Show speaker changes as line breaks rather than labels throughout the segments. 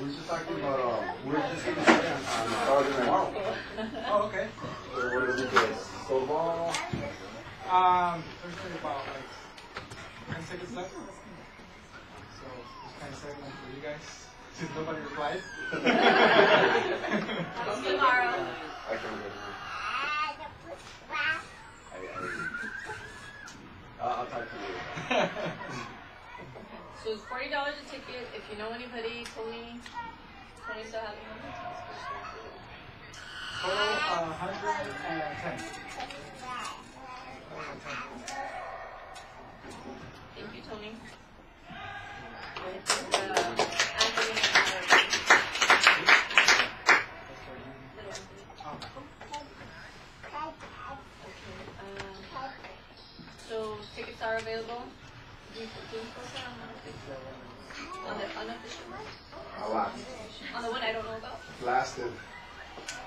we're just talking about, uh, we're just gonna say on, Saturday tomorrow.
Oh, okay.
So what do we get? Softball?
Um, there's only about like 10 seconds left. So just kind of saying that for you guys, since nobody replied.
Tomorrow.
I can get it. I, I, uh, I'll talk to you.
So it's forty dollars a ticket. If you know anybody, Tony, Tony still having one.
Total, uh, 110.
Thank you, Tony. And So tickets are available. On the, on the unofficial one?
A lot.
On the one I don't know about?
Blasted.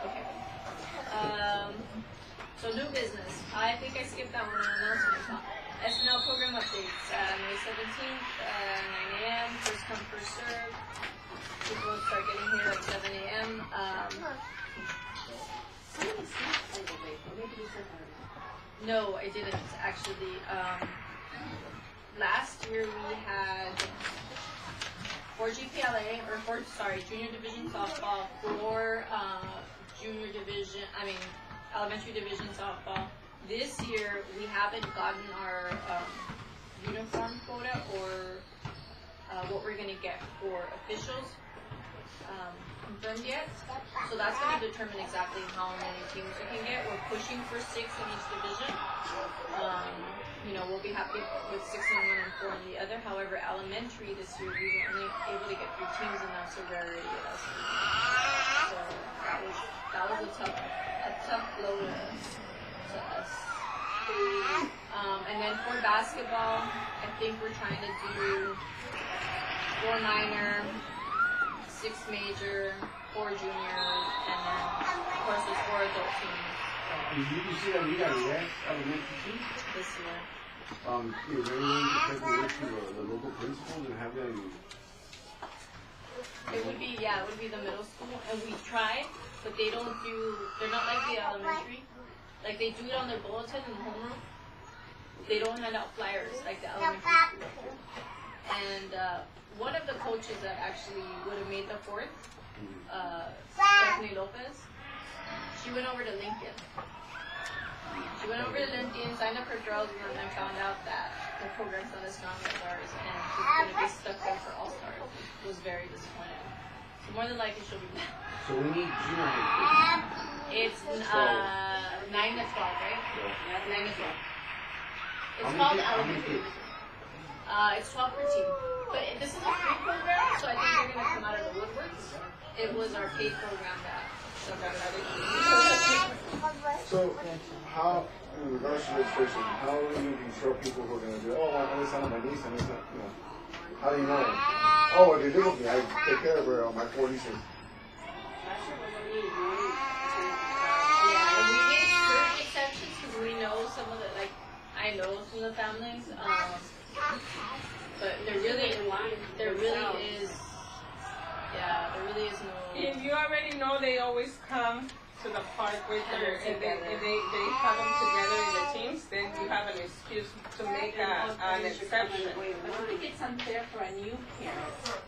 Okay. Um, so new business. I think I skipped that one on announcement. SNL program updates. Uh, May seventeenth, uh, nine AM, first come, first serve. People will start getting here at seven AM. Um, no, I didn't actually. Um, last year we had for GPLA or for sorry junior division softball for uh, junior division I mean elementary division softball. This year we haven't gotten our um, uniform quota or uh, what we're gonna get for officials um, confirmed yet. So that's gonna determine exactly how many teams we can get. We're pushing for six in each division. Um, you know, we'll be happy with six in one and four in the other. However, elementary this year, we were only able to get three teams, and that's a rarity at us. So that was that was a tough a tough blow to, to us. Um, and then for basketball, I think we're trying to do four minor, six major, four junior, and then of course there's four adult teams
Did you, you see that we got a red elementary team?
this year.
Um, is there any way to take away to the, the local principals and have them?
It would be, yeah, it would be the middle school, and we tried, but they don't do, they're not like the elementary. Like, they do it on their bulletin in the homeroom. They don't hand out flyers like the elementary school. And, uh, one of the coaches that actually would have made the fourth, uh, Stephanie Lopez, she went over to Lincoln. She went over to Lincoln, signed up her girls, and then found out that the program's not as strong as ours, and she's gonna be stuck there for all stars. Was very disappointed. So more than likely she'll be back.
So we need junior high.
It's uh nine to twelve, right?
Yeah.
Nine to twelve. It's called elementary. Uh, it's twelve per team, but this is a free program, so I think they're gonna come out of the woodworks. It was our paid program that. So got that
So, how, in regards to registration, how do you ensure people who are gonna do, oh, I know this on my niece, and this, not, you know, how do you know? Oh, they live with me, I take care of her, uh, my four nieces.
Yeah, we made certain exceptions because we know some of the like I know some of the families. Um, but there really, there really is. Yeah, there really is no.
If you already know they always come to the park with their, and they, and they, they have them together in the teams, then you have an excuse to make a, an exception.
I think it's unfair for a new parent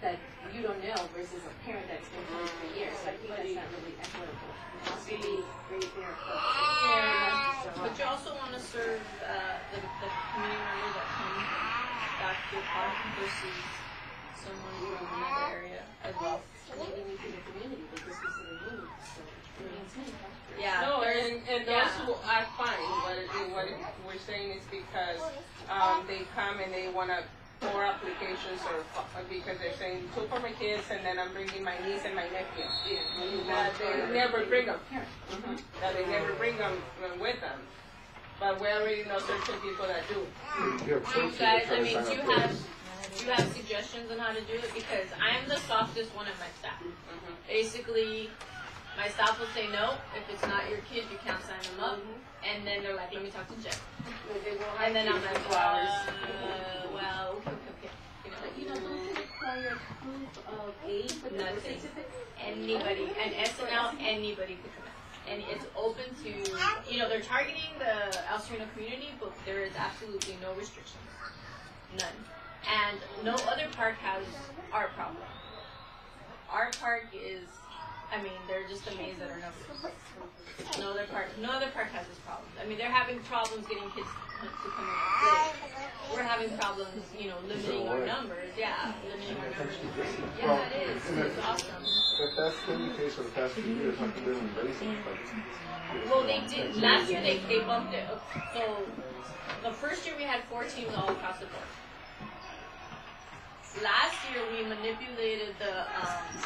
that you don't know versus a parent that's been here for years. I think that's not really equitable. It has to be very fair
Yeah, but you also want to serve uh, the, the community members that come back to the park versus someone from another area as well.
Maybe we in the community, they just consider need, so.
Yeah.
No,
there's-
and, and
yeah.
those who are fine, what, it- what it- we're saying is because, um, they come and they wanna pour applications or, because they're saying two for my kids and then I'm bringing my niece and my nephew. That they never bring them. Mhm. That they never bring them with them. But we already know certain people that do.
Do you guys, I mean, do you have, do you have suggestions on how to do it? Because I'm the softest one in my staff.
Mhm.
Basically, my staff will say no, if it's not your kid, you can't sign them up. And then they're like, let me talk to Jeff. And then I'm like, uh, well, okay, okay. You know,
But you know, those require proof of age the birth
Nothing.
certificate?
Anybody, and SNL, anybody could come in. And it's open to, you know, they're targeting the El Sereno community, but there is absolutely no restrictions. None. And no other park has our problem. Our park is, I mean, they're just amazed at our numbers. No other park, no other park has this problem. I mean, they're having problems getting kids to come in and play. We're having problems, you know, limiting our numbers. Yeah, limiting our numbers. Yeah, it is. It's awesome.
If that's been the case for the past few years, how come they don't it?
Well, they did last year. They they bumped it. up. So the first year we had four teams all across the board. Last year we manipulated the um,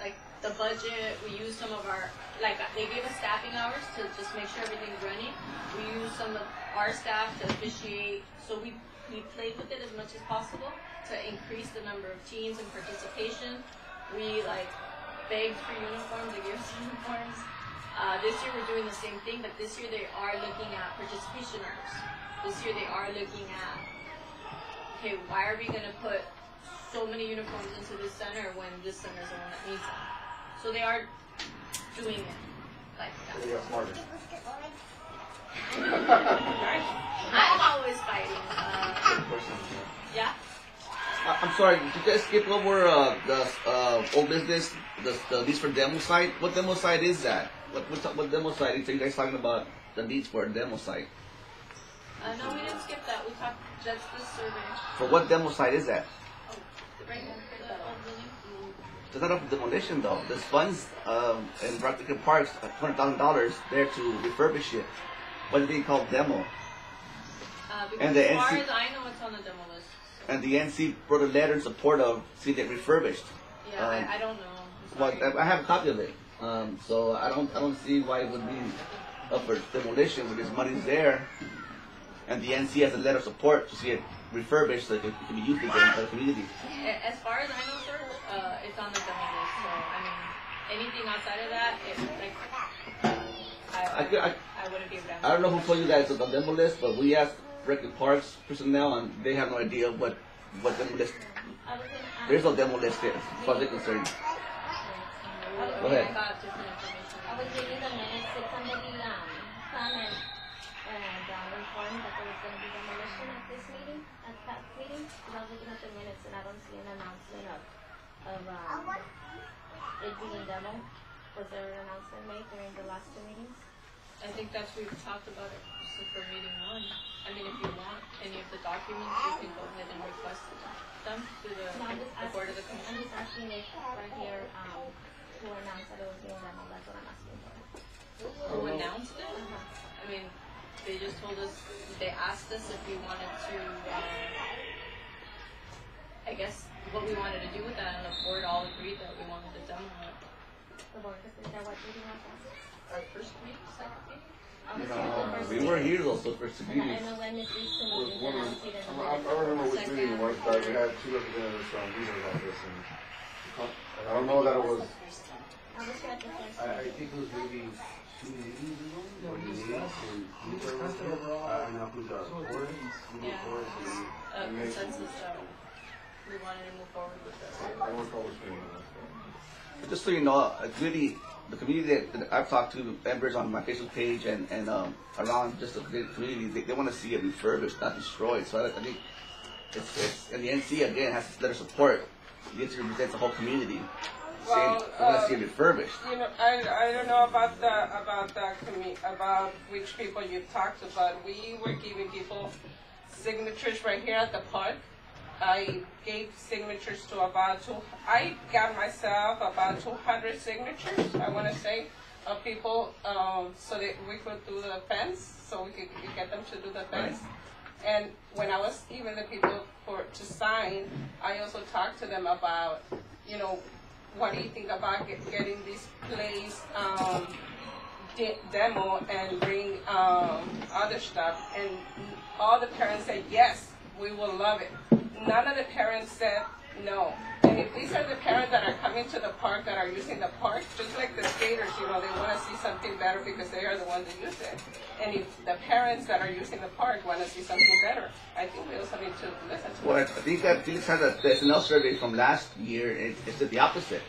like the budget. We used some of our like they gave us staffing hours to just make sure everything's running. We used some of our staff to officiate. So we we played with it as much as possible to increase the number of teams and participation. We like begged for uniforms. They gave us uniforms. Uh, this year we're doing the same thing, but this year they are looking at participation hours. This year they are looking at, okay, why are we going to put so many uniforms into this center when this center is the one that needs them? So they are doing it like
they
that.
got smarter.
I'm always fighting. Uh, yeah.
I- I'm sorry, did you guys skip over uh, the uh, old business, the, the lease for demo site? What demo site is that? What what, what demo site? Are you guys talking about the needs for a demo site?
Uh, no, we didn't skip that. We talked just the survey.
For what demo site is that?
Right here, the old building.
It's not up demolition though. There's funds um, in Practical Parks, hundred thousand dollars there to refurbish it. What is it called demo?
Uh, because
And the
as far
NC
as I know, it's on the demo list.
And the NC wrote a letter in support of seeing it refurbished.
Yeah,
Um,
I, I don't know.
Well. I I have a copy of it. Um, so I don't I don't see why it would be up for demolition when this money's there, and the NC has a letter of support to see it refurbished so it can, be used again by the community.
As far as I know, sir, uh, it's on the demo list. So I mean, anything outside of that, it, like, I,
I, I,
I wouldn't be able to.
I don't know who told you guys it's on the demo list, but we asked Record Parks personnel, and they have no idea what what demo list.
I was gonna ask.
There's no demo list there, as far as they're concerned. Go ahead.
I got different information.
I was reading the minutes, did somebody, um, come and, and, um, inform that there was gonna be demolition at this meeting, at that meeting? 'Cause I was looking at the minutes and I don't see an announcement of, of, um, it being demo. Was there an announcement made during the last two meetings?
I think that's we've talked about it so for meeting one. I mean, if you want any of the documents, you can go ahead and request them to the,
No, I'm just
the board of the
asking, I'm just asking if right here, um, who announced that it was being demo, that's what I'm asking for.
Who announced it? I mean, they just told us, they asked us if we wanted to, um, I guess, what we wanted to do with that, and the board all agreed that we wanted to demo it.
The board, is that what meeting was that?
Our first meeting, second meeting?
I
No,
first
We were
meeting.
here those those first two
And I
meetings.
know when Miss Easton
Was
meetings
one of
I was here in the
I, I
minutes.
remember which meeting it was, but we had two representatives from Huizar's office, and I don't know that it was.
I was here the first.
I, I think it was maybe we
wanted to move forward with
it.
Just so you know, uh, really, the community that, I've talked to, members on my Facebook page and, and um, around just the community, they, they want to see it refurbished, not destroyed. So I, I think it's, it's, and the NC again has to let her support. The NC represents the whole community.
Well,
to see
uh,
refurbished.
You know, I, I don't know about the about the about which people you talked to, but we were giving people signatures right here at the park. I gave signatures to about two. I got myself about 200 signatures. I want to say of people um, so that we could do the fence, so we could get them to do the fence. And when I was giving the people for to sign, I also talked to them about, you know, what do you think about get, getting this place um, de- demo and bring um, other stuff? And all the parents said yes, we will love it. None of the parents said no. And if these are the parents that are coming coming to the park that are using the park, just like the skaters, you know, they wanna see something better because they are the ones that use it. And if the parents that are using the park wanna see something better, I think we also need to listen to
Well, I
them.
think that Felix has a the SNL survey from last year. It, it said the opposite.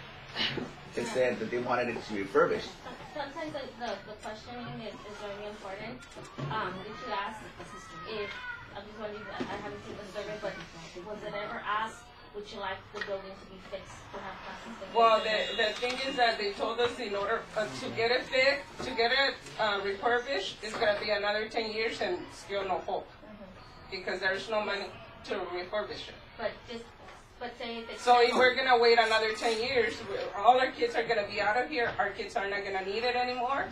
It said that they wanted it to be refurbished.
Sometimes the, the, the questioning is, is very important. Um, did you ask if, I'm just wondering, I I haven't seen the survey, but was it ever asked, would you like the building to be fixed, to have classes?
Well, the, the thing is that they told us in order uh, to get it fixed, to get it uh, refurbished, it's gonna be another ten years and still no hope. Because there's no money to refurbish it.
But just, but say if it's.
So if we're gonna wait another ten years, all our kids are gonna be out of here, our kids are not gonna need it anymore.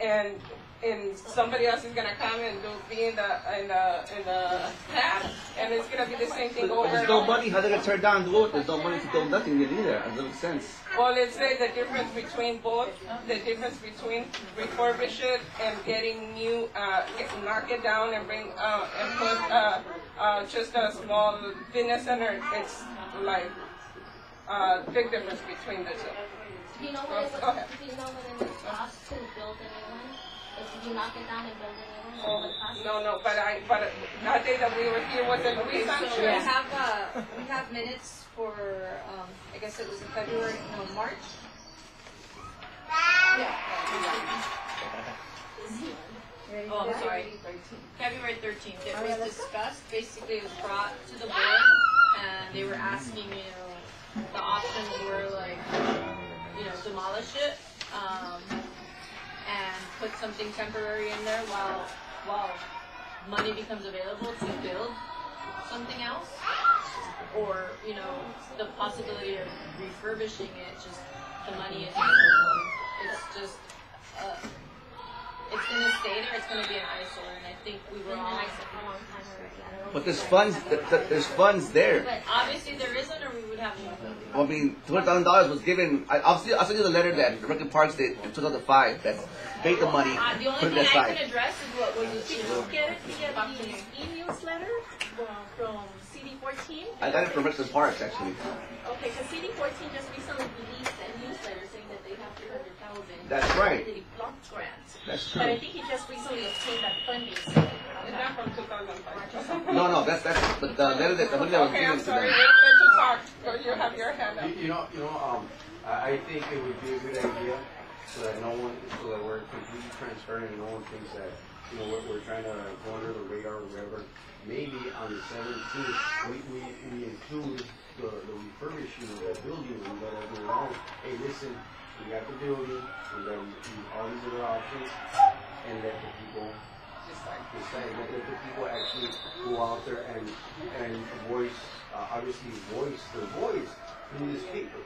And, and somebody else is gonna come and do, be in the, in the, in the pad, and it's gonna be the same thing
But
over
there's
and
no money. How they gonna turn down the do it? There's no money to build nothing either. It doesn't make sense.
Well, let's say the difference between both, the difference between refurbish it and getting new, uh, get, knock it down and bring, uh, and put, uh, uh, just a small fitness center, it's like, uh, big difference between the two.
Do you know what it
Go ahead.
would, do you know what it would cost to build a new one? If you knock it down and build a new one, it cost?
No, no, but I, but that day that we were here was a Louis
So we
Sanchez.
have, uh, we have minutes for, um, I guess it was in February, no, March. Yeah. Oh, I'm sorry. February thirteenth, it was discussed, basically it was brought to the board, and they were asking, you know, the options were like, you know, demolish it, um, and put something temporary in there while, while money becomes available to build something else. Or, you know, the possibility of refurbishing it, just the money is, it's just, uh, it's gonna stay there, it's gonna be an eyesore, and I think we were
been
all,
nice for a long time already. I don't know.
But there's funds. th- th- There's funds there.
But
obviously there isn't, or we would have more.
I mean, two hundred thousand dollars was given. I, I'll see. I'll send you the letter that Rec Parks did in two thousand five that paid the money,
Uh, the
put
only
it
thing I
aside.
can address is what was,
Did
you
you get it via the e-newsletter uh, from CD fourteen?
I got it from Rec Parks actually.
Okay, because CD fourteen just recently released a newsletter saying that they have three hundred thousand.
That's right.
The block grant.
That's true.
But I think he just recently obtained that funding. so,
It's not from two thousand five.
No, no, that's that's but the letter that the money that was
Okay, I'm
given to
sorry,
them.
we'll let you talk, so you have your hand up.
You, you know, you know, um, I, I think it would be a good idea so that no one, so that we're completely transparent and no one thinks that, you know, we're, we're trying to go under the radar or whatever. Maybe on the seventeenth, we, we, we include the, the refurbishing of that building and let everyone know, hey, listen, we got the building, we got all these other options, and let the people decide, let, let the people actually go out there and, and voice, uh, obviously voice their voice through this paper.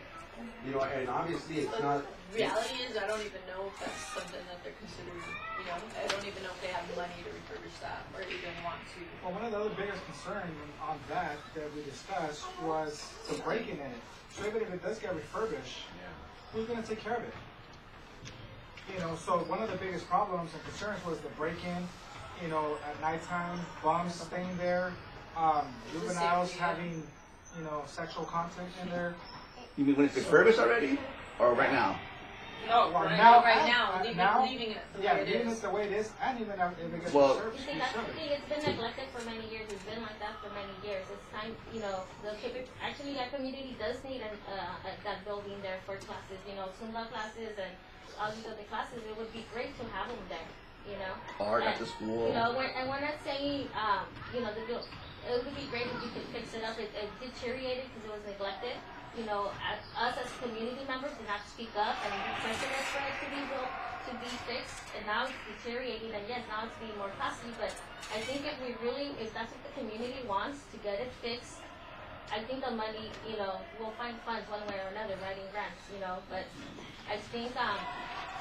You know, and obviously it's not,
reality is, I don't even know if that's something that they're considering, you know, I don't even know if they have money to refurbish that, or even want to.
Well, one of the other biggest concerns on that that we discussed was the breaking in it. So even if it does get refurbished, who's gonna take care of it? You know, so one of the biggest problems and concerns was the break-in, you know, at nighttime, bums staying there, um, juveniles having, you know, sexual contact in there.
You mean when it's refurbished already, or right now?
No,
Well,
right
now-
right
and-
now, leaving,
now-
leaving it the
Yeah,
way it
leaving
is.
it the way it is, and even if it gets
Well-
refurbished,
You see, that's the thing, it's been neglected for many years, it's been like that for many years, it's time, you know, the, actually, that community does need an, uh, that building there for classes, you know, Zumba classes and all these other classes, it would be great to have them there, you know?
Art
And,
the school.
You know, we're, and we're not saying, um, you know, the, buil- it would be great if you could fix it up, it, it deteriorated because it was neglected. You know, as, us as community members did not speak up and requested us for it to be built, to be fixed, and now it's deteriorating, and yes, now it's being more costly, but I think if we really, if that's what the community wants, to get it fixed, I think the money, you know, we'll find funds one way or another, writing grants, you know, but I think, um,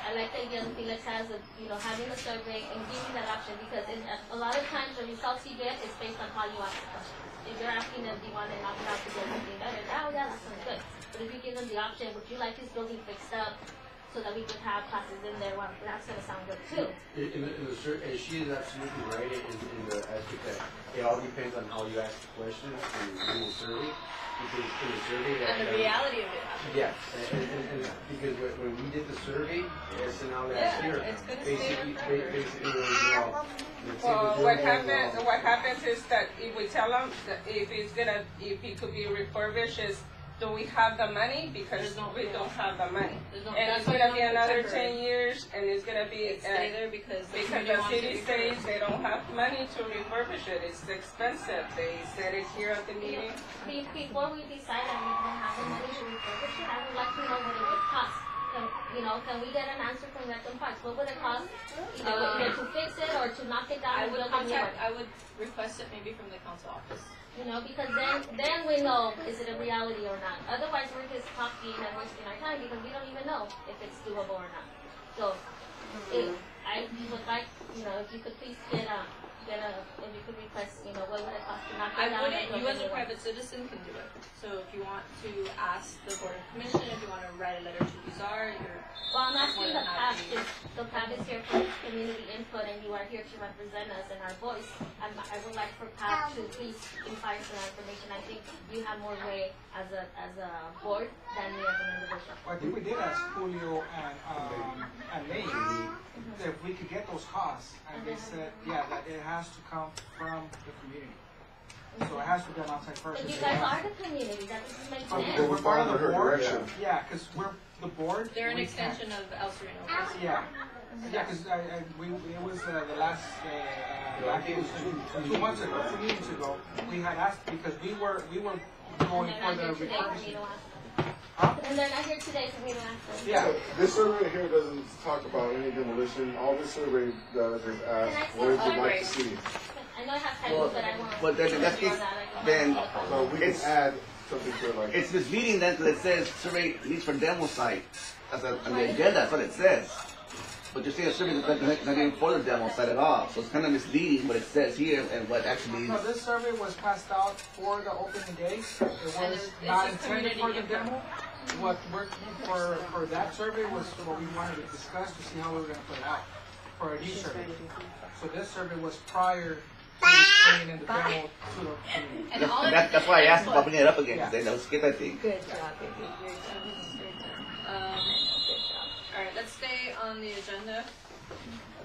I like the idea that Felix has of, you know, having a survey and giving that option, because in, a lot of times the results you get is based on how you ask the question. If you're asking them, do you want to knock it out to build something better, oh yeah, that sounds good. But if you give them the option, would you like this building fixed up so that we could have classes in there, well, that's gonna sound good too.
In, in, the- in the and she is absolutely right in, in the aspect that it all depends on how you ask the questions and in the survey. Because in the survey that.
And the
that-
reality of it.
Yeah, and, and, and, and because when, when we did the survey, SNL last
Yeah,
year,
it's gonna stay
basically,
there
ba-
forever.
basically, it was, uh, let's say
Well, what
bill
happens, what happens is that if we tell them that if it's gonna, if it could be refurbished, is do we have the money? Because
There's no-
we don't have the money.
There's no-
And
that's
it's
why
gonna be
want
another
temporary.
ten years, and it's gonna be,
It stay
uh,
there because the
because the
wants
city
it
says they don't have money to refurbish it, it's expensive, they said it here at the meeting.
Be- Before we decide that we don't have the money to refurbish it, I would like to know what it would cost. Can, you know, can we get an answer from Rec and Parks? What would it cost either,
Um,
either to fix it or to knock it down
I would
build a new
contact. I would request it maybe from the council office.
You know, because then, then we know, is it a reality or not? Otherwise, we're just talking and wasting our time because we don't even know if it's doable or not. So, if, I would like, you know, if you could please get a, get a, if you could request, you know, what would it cost to knock
I
it down
wouldn't,
and build
you
a
as
new
a
one?
private citizen can do it. So if you want to ask the board of commission, if you want to write a letter to Huizar, you're,
Well, I'm asking the
More than
PAB,
happy.
the PAB is here for community input and you are here to represent us and our voice. I'm, I would like for PAB to please impart some information. I think you have more weight as a, as a board than me as an individual.
I think we did ask Julio and, um, and Nate if we could get those costs, and they said, yeah, that it has to come from the community. So it has to be an outside person.
But you guys are the community, that doesn't make sense.
We're
We're
part of the board, yeah, cause we're, the board.
they're an
we can't-
extension of El Sereno.
Yeah, yeah, cause I, I, we, it was, uh, the last, uh, uh, I think it was two, two months ago, two meetings ago, we had asked, because we were, we were going
they're
for
not
the
here And they're not here today, so we don't ask them.
Yeah.
This survey here doesn't talk about any demolition, all this survey does is ask, what would you like to see?
I know I have typos, but I want.
But then in that case, then-
So uh, we can
It's-
add something to it like.
It's misleading then because it says survey needs for demo site That's a, on the agenda. That's what it says. But you're saying a survey is not, not even for the demo site at all. So it's kind of misleading what it says here and what actually.
No, this survey was passed out for the opening day. It was
it's- it's
not intended for the demo. What we're, for, for that survey was what we wanted to discuss to see how we were gonna put it out for a new survey. So this survey was prior to bringing in the demo to the community.
And
That's, that, that's why I asked
input.
about bringing it up again. 'cause they don't skip that thing.
Good job, baby.
Um,
Good job.
Alright, let's stay on the agenda.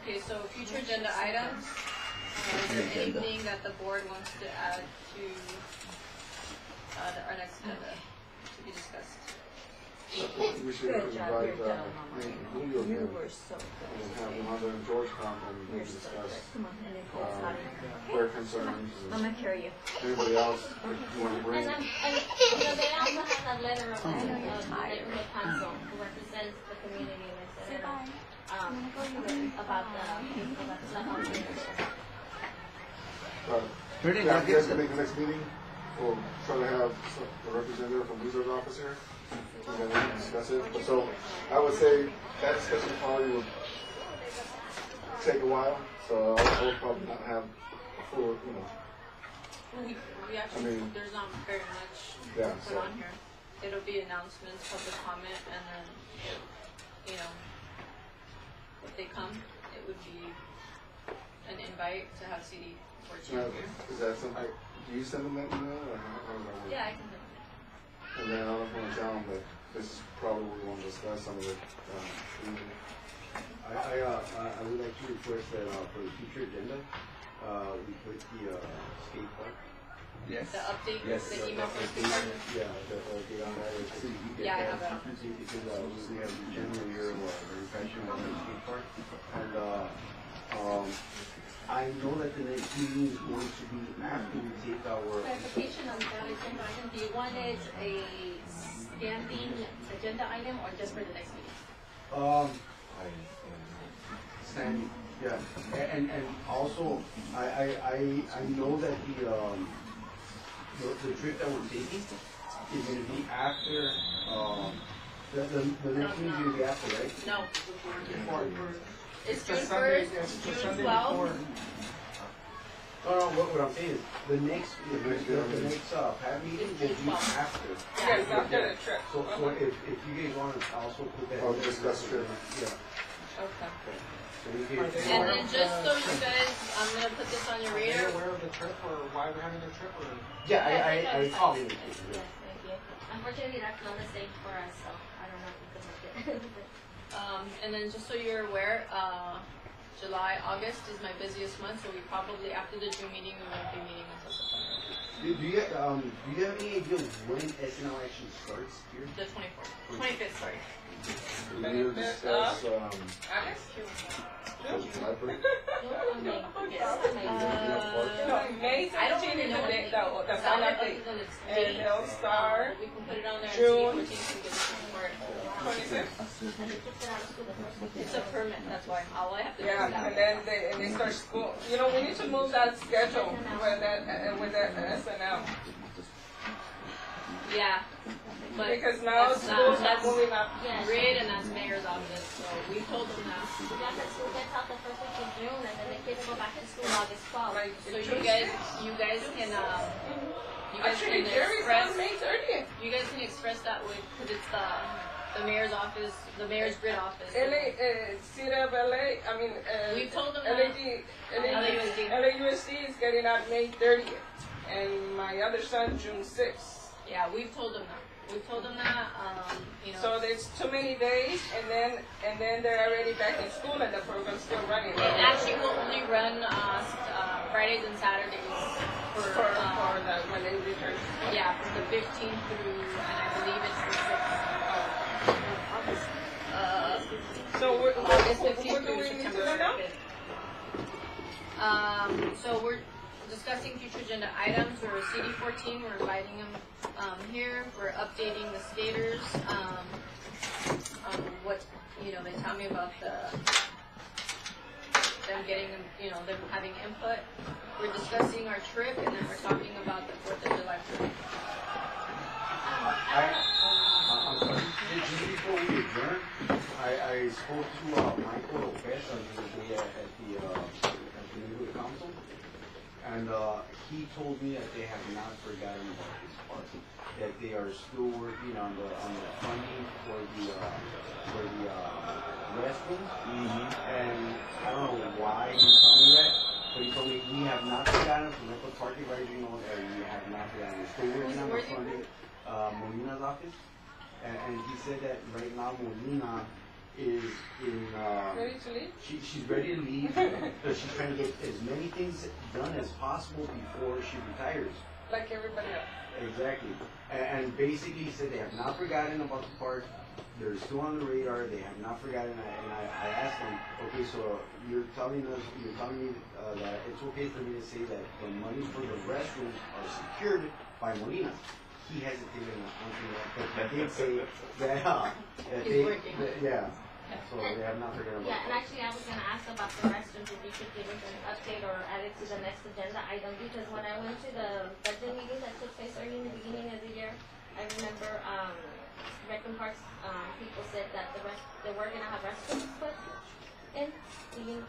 Okay, so future agenda items. Uh, Is there
Agenda.
anything that the board wants to add to uh, the- our next agenda to be discussed?
We should
Good job,
invite,
you're
uh,
done, Mama.
Nate and Julio
You
again,
were so good.
and have them under Georgetown and we
You're
can
so
discuss,
good. Come on, and then pull us out of here.
their concerns
I'm
and
gonna carry you.
anybody else that you wanna bring.
And, I'm- and, you know, they also have that letter of, of, of the neighborhood council who represents the community and et cetera. Um, about the, about the stuff on the.
But,
Pretty
yeah,
much.
you guys can make the next meeting, we'll try to have some- a representative from Huizar's office here. And then we can discuss it, but so, I would say that discussion probably would take a while, so I'll, I'll probably not have a full, you know,
We, we actually,
mean-
there's not very much
Yeah,
put
so-
on here. It'll be announcements, public comment, and then, you know, if they come, it would be an invite to have CD for
Now,
here.
is that something, do you send them that email, or how, how does that work?
Yeah, I can do
And then I was gonna tell them that this is probably what we want to discuss, some of the, um,
I, I, uh, I I would like to request that, uh, for the future agenda, uh, we put the, uh, skate park.
Yes.
The update,
Yes.
the email from
the-
department.
Yeah, the, uh, the, on that, so you get
Yeah, I have that.
Because, uh, we have the general year of, uh, of the skate park, and, uh, um, I know that the next meeting is going to be after we take our.
Clarification on that agenda item, do you want it a standing agenda item or just for the next meeting?
Um, Sandy, yeah, A- and, and also, I, I, I, I know that the, um, the, the trip that we're taking is gonna be after, um, the, the, the next meeting's gonna be after, right?
No,
Before.
it's June
Sunday-
first,
it's the
June
Sunday
twelfth,
before.
No, no, what, what I'm saying is, the next, the next, the
meeting.
next, uh, pad meeting will be after.
Yes, after the trip.
So, so if, if you guys wanna also put that.
Oh, discuss trip.
Yeah,
Okay.
So we can.
And then just so you guys, I'm gonna put this on your
Are they
radar.
aware of the trip or why we're having the trip or?
Yeah, I, I, I
Yes,
called
yes, thank you. Unfortunately, that's not the same for us, so I don't know if we can make it.
Um, and then just so you're aware, uh, July, August is my busiest month, so we probably, after the June meeting, we won't be meeting until September,
Do, do you, um, do you have any idea when SNL actually starts here?
the twenty-fourth, twenty-fifth, sorry.
We need to discuss, um,
August?
July.
May
I don't
seventeenth is
know
the
what
date,
it
the, the final date.
put it on its
And
date.
they'll start
We can put it on there and
June.
see if we can get it for it.
twenty-fifth.
It's a permit, that's why, all I have to do is
Yeah,
that.
and then they, and they start school, you know, we need to move that schedule with that, uh, with that SNL.
Yeah, but
Because now
that's
schools
not,
are moving up.
Yes.
GRYD and that's mayor's office, so we told them that.
Yeah, because school gets out the first week of June, and then the kids go back to school August twelfth.
Like,
So you guys, you guys can, um, you guys
Actually,
can
Jerry's
express,
May thirtieth.
you guys can express that with, cause it's the, the mayor's office, the mayor's GRYD office.
LA, uh, City LA, I mean, uh.
We told them
LAD,
LAUSD.
LAUSD is getting out May thirtieth, and my other son, June sixth.
Yeah, we've told them that. We've told them that, um, you know.
So there's too many days, and then, and then they're already back in school and the program's still running.
It actually will only run, uh, uh, Fridays and Saturdays for,
For, for
um,
the, when they return.
yeah, from the fifteenth through, and I believe it's the sixth. Uh,
So what, what,
August
what
fifteenth
do
through
we need to
September
do now?
fifth. Um, so we're discussing future agenda items, we're a CD fourteen, we're inviting them, um, here, we're updating the skaters, um, on what, you know, they tell me about the, them getting, them, you know, them having input. We're discussing our trip, and then we're talking about the Fourth of July parade.
I, uh, just before we adjourn, I, I spoke to, uh, Michael Lopez on the day at, at the, uh, at the neighborhood council. And, uh, he told me that they have not forgotten about this part, that they are still working on the, on the funding for the, uh, for the, uh, restrooms. And I don't know why he told me that, but he told me, we have not forgotten from Lakewood party Advisory, you know, that we have not forgotten, we're still working on the
Where's he from?
funding uh, Molina's office, and, and he said that right now Molina is in, uh,
Ready to leave?
she, she's ready to leave, because she's trying to get as many things done as possible before she retires.
Like everybody else.
Exactly, and, and basically he said they have not forgotten about the park, they're still on the radar, they have not forgotten, and I, and I, asked him, okay, so you're telling us, you're telling me, uh, that it's okay for me to say that the money for the restrooms are secured by Molina? He hesitated on answering that, but I did say that, uh, that
He's
they,
working.
that- yeah, so they have not forgotten about
Yeah, and actually, I was gonna ask about the restrooms, if you could give us an update or add it to the next agenda item, because when I went to the budget meeting that took place early in the beginning of the year, I remember, um, Rec and Parks, um, people said that the rest, they were gonna have restrooms put in, do you,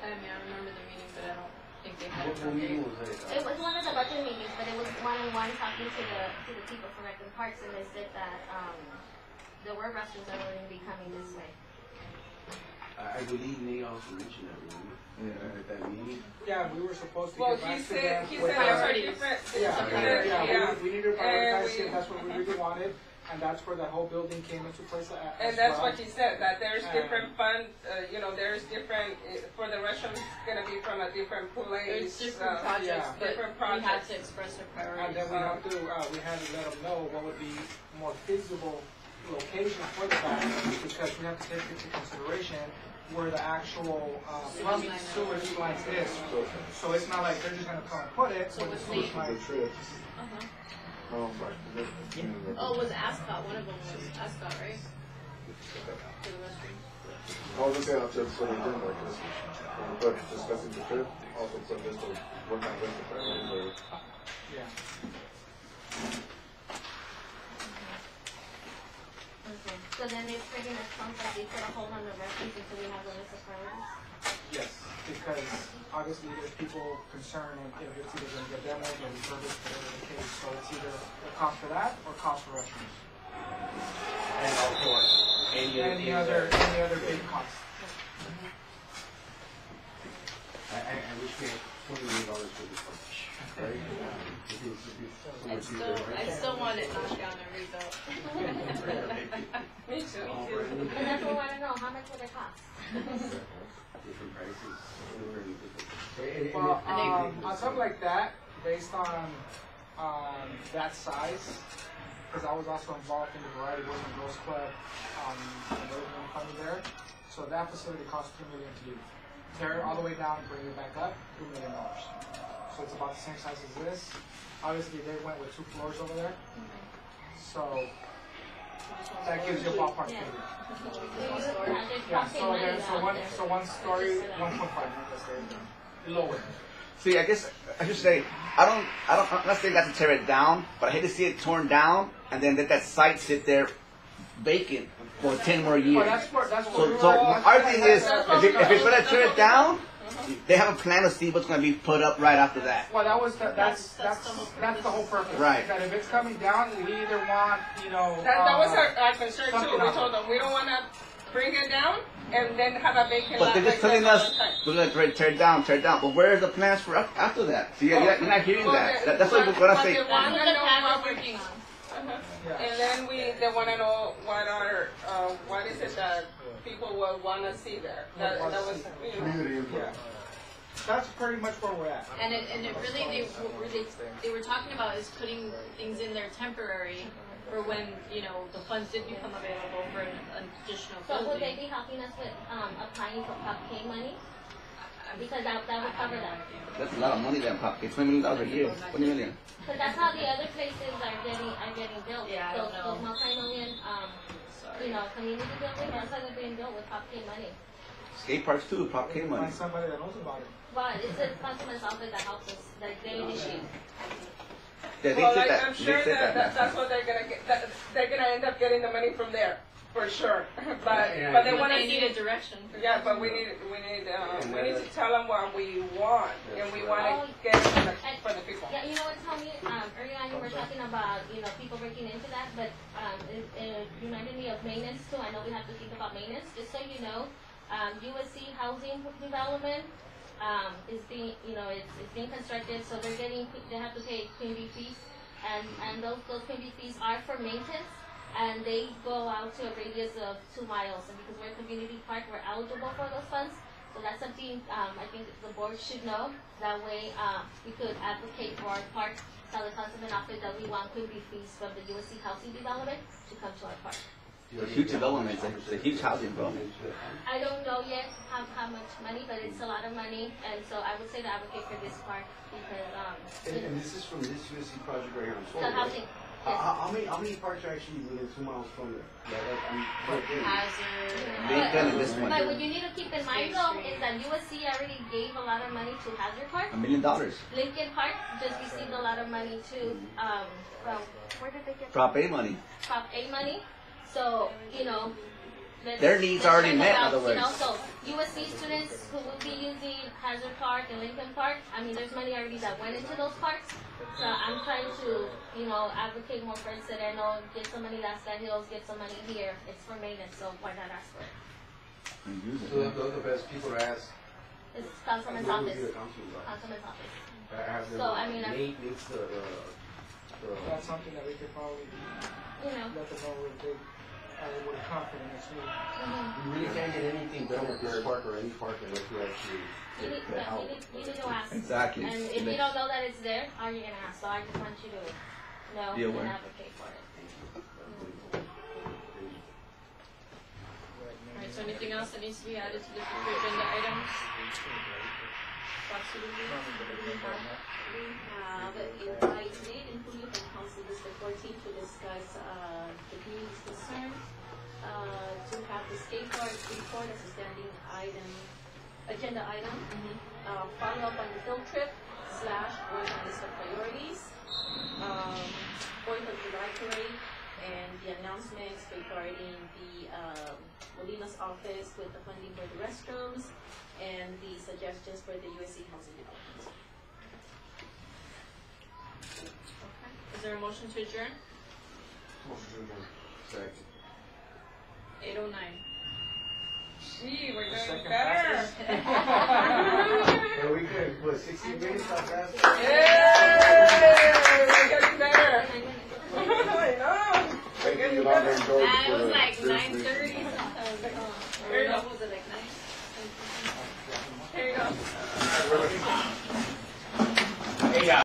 I mean, I remember the meeting, but I don't think they had
What,
it
meeting was it?
It was one of the budget meetings, but it was one-on-one talking to the, to the people from Rec and Parks, and they said that, um, there were restrooms that were gonna be coming this way.
I, I believe Nate also mentioned that, remember?
Yeah.
At that meeting.
Yeah, we were supposed to
Well,
get
he
back to
said,
them
he said
our-
there are
priorities.
Yeah,
yeah,
yeah,
yeah.
yeah, we, we need to
And
prioritize
we-
it, that's what we really wanted, and that's where the whole building came into place as
And that's
well.
what he said, that there's
Um,
different fund, uh, you know, there's different, uh, for the restrooms, it's gonna be from a different place.
There's different
uh,
projects,
yeah.
but
Different
we had
projects.
to express our
And
priorities.
then we have to, uh, we had to let them know what would be more feasible location for the bathroom, because we have to take into consideration where the actual, uh, plumbing
line.
sewage lines is.
So,
So it's not like they're just gonna come and put it,
So
when the
with
sewage line.
Uh-huh.
Oh, sorry.
Oh, it was Ascot, one of them was Ascot, right? For the.
I was gonna say, I'll just put it in there, because when we put discussing the trip, also put this to work on this, priorities, or
Yeah.
Okay, so then they're pretty much pumped that they put a hold on the restrooms until we have the list of priorities?
Yes, because obviously there's people concerned if it's either gonna get demoed or refurbished, whatever the case, so it's either a cost for that or cost for restrooms.
And also, any other
Any other, any other big cost.
I, I, I wish we had twenty million dollars for this one, right? It is- it is so
I
much
still,
easier,
I
right?
still want it knocked down and rebuilt.
Me too.
And that's what we wanna know, how much would it cost?
Different prices, different, different. And- and-
Well, um, on something like that, based on, um, that size, because I was also involved in the Variety Boys and Girls Club, um, and there was no funding there, so that facility cost two million to do. Tear it all the way down and bring it back up, two million dollars. So it's about the same size as this. Obviously, they went with two floors over there, so that gives you a ballpark
Yeah.
figure.
Yeah,
Yeah, so
money
there's, so one,
there.
so one story, one point five, lower.
See, I guess I should say I don't. I don't. I'm not saying not to tear it down, but I hate to see it torn down and then let that site sit there vacant for ten more
Well,
years.
that's where, that's
So, so our thing is, if, it, if it's gonna tear it down, they have a plan to see what's gonna be put up right after that.
Well, that was, the-
That's-
that's,
that's
that's,
the whole
that's the whole purpose.
Right.
That if it's coming down, we either want, you know.
That, that was our, our concern too.
something
We told them, we don't wanna bring it down and then have a vacant
But they're just
like
telling us
all the time.
we're gonna tear- tear it down, tear it down. But where are the plans for after that? See, you're, you're not hearing that. that. That's what, what I'm
But
saying.
they wanna
That's what the
know
plan
what
we're working on.
Uh-huh.
Yeah.
And then we, they wanna know what are, uh, what is it that people will wanna see there? That, that was,
see.
you know.
Yeah. That's pretty much where we're at.
And it, and it really, they, were they, they were talking about is putting things in there temporary for when, you know, the funds did become available for an additional
So would they be helping us with, um, applying for Prop K money? Because that, that would cover that.
That's a lot of money then, Pop. It's twenty million dollars a year. Twenty million.
Cause that's how the other places are getting, are getting built.
Yeah, I
Those, those
know.
multi-million, um,
Sorry.
you know, community building, that's how they're being built with Prop K money.
Skate parks too. Prop K money.
Find somebody that knows about it.
But it's the councilman's office that helps us, like they initiate.
Yeah, they
Well,
said
I,
that.
I'm
They
sure
said
that,
that
that that's what they're gonna get, that, they're gonna end up getting the money from there, for sure. But,
Yeah,
but they wanna see
need a direction.
Yeah, but we need, we need,
And
we need to tell them what we want, and we wanna get it for the, for the people.
Yeah, you know what, Tommy, um, earlier on you were talking about, you know, people breaking into that, but, um, it, it reminded me of maintenance too, I know we have to think about maintenance, just so you know, um, USC Housing Development, um, is being, you know, it's, it's being constructed, so they're getting, they have to pay Quimby fees, and, and those, those Quimby fees are for maintenance, and they go out to a radius of two miles, and because we're a community park, we're eligible for those funds, so that's something, um, I think the board should know, that way, um, we could advocate for our park, tell the councilman office that we want Quimby fees from the USC Housing Development to come to our park.
It's a huge development. It's a, huge housing development.
I don't know yet how, how much money, but it's a lot of money, and so I would say to advocate for this park, because, um,
And, and this is from this USC project right here on
the
Florida, right?
housing,
How,
yes.
how, how many, how many parks are actually within two miles from there? Yeah, that, I'm, but-
Hazard.
Lincoln and this one.
But what you need to keep in mind though, is that USC already gave a lot of money to Hazard Park.
A million dollars.
Lincoln Park just received a lot of money too, um, from, where did they get?
Prop A money.
Prop A money, so, you know. Let's-
Their needs
let's
already met, in other
You know,
words.
so USC students who will be using Hazard Park and Lincoln Park, I mean, there's money already that went into those parks. So I'm trying to, you know, advocate more for Sedano, get some money to Ascot Hills, get some money here, it's for maintenance, so why not ask for it?
And use it,
So those are the best people to ask.
It's councilman's
Who would be
office,
the councilman's office?
councilman's office.
I
So, I mean,
Nate, Nate's the, uh, the,
That's something that we could probably
You know,
let them know if they, uh, would come for the next meeting.
you really can't get anything done at this park or any park unless you actually
You need,
get the
yeah,
help.
you need, you need to ask.
Exactly.
And if you don't know that it's there, how are you gonna ask? So I just want you to know
Be
and
aware.
advocate for it.
Alright, so anything else that needs to be added to the future agenda items? Absolutely.
We have invited including from Council District fourteen to discuss, the skate park report as a standing item, agenda item. Uh, follow up on the field trip slash work on list of priorities, um, Fourth of July parade, and the announcements regarding the, um, Olima's office with the funding for the restrooms, and the suggestions for the USC housing development.
Is there a motion to adjourn?
Motion to adjourn.
Second.
809.
Gee, we're doing better.
yeah, we did, put 60 minutes? Yeah, we're getting better. I know.
We're getting better. Was like 9.30 you you go.